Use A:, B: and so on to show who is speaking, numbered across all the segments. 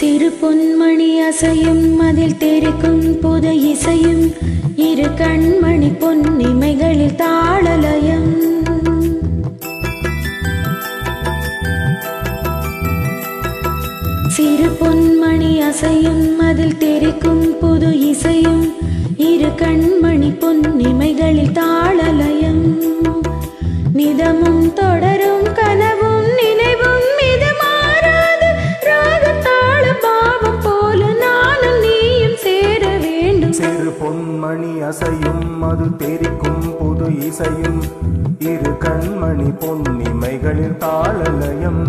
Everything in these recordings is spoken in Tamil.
A: சிறு பொன்மணி அசையும் அதில் தெரிக்கும் புது இசையும் இரு கண்மணி பொன்னிமைகளில் தாளலயம். சிறு பொன்மணி அசையும் அதில் தெரிக்கும் புது இசையும் இரு கண்மணி பொன்னிமைகளில்
B: மணி அசையும் அது தெரிக்கும் புது இசையும் இரு கண்மணி பொன்னிமைகளில் தாளலயம்.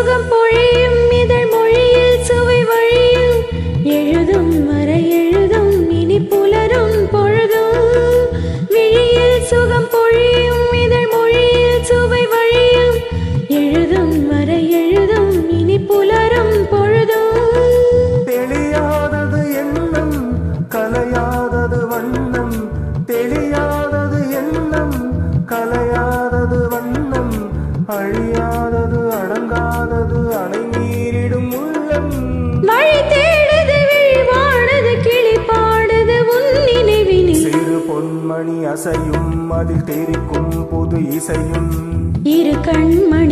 A: കൗതുകം
B: പൊഴിയും ഇത് அசையும் அதில் தெரிக்கும் புது இசையும்.
A: இரு கண்மணி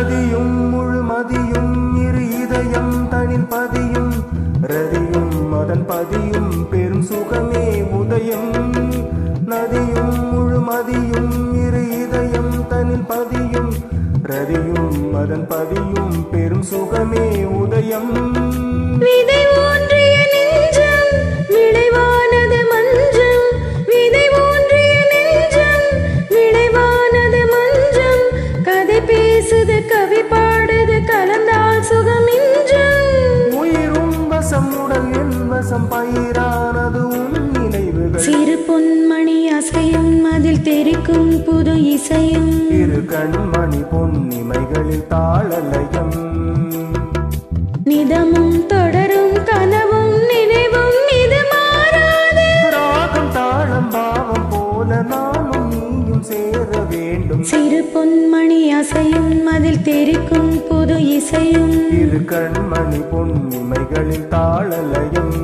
B: நதியும் முழுமதியும் இரு இதயம் தனில் பதியும். ரதியும் அதன் பதியும் பெரும் சுகமே உதயம். நதியும் முழுமதியும் இரு இதயம் தனில் பதியும். ரதியும் அதன் பதியும் பெரும் சுகமே உதயம்.
A: விதை தெரிக்கும் புது இசையும்.
B: இரு கண்மணி பொன்னிமைகளில் தாளலயம்.
A: நிதமும் தொடரும் கனவும் நினைவும் இது மாறாது.
B: ராகம் தாளம் பாவம் போல நானும் நீயும் சேர வேண்டும்.
A: சிறு பொன்மணி அசையும் அதில் தெரிக்கும் புது இசையும்.
B: இரு கண்மணி பொன்னிமைகளில் தாளலயம்.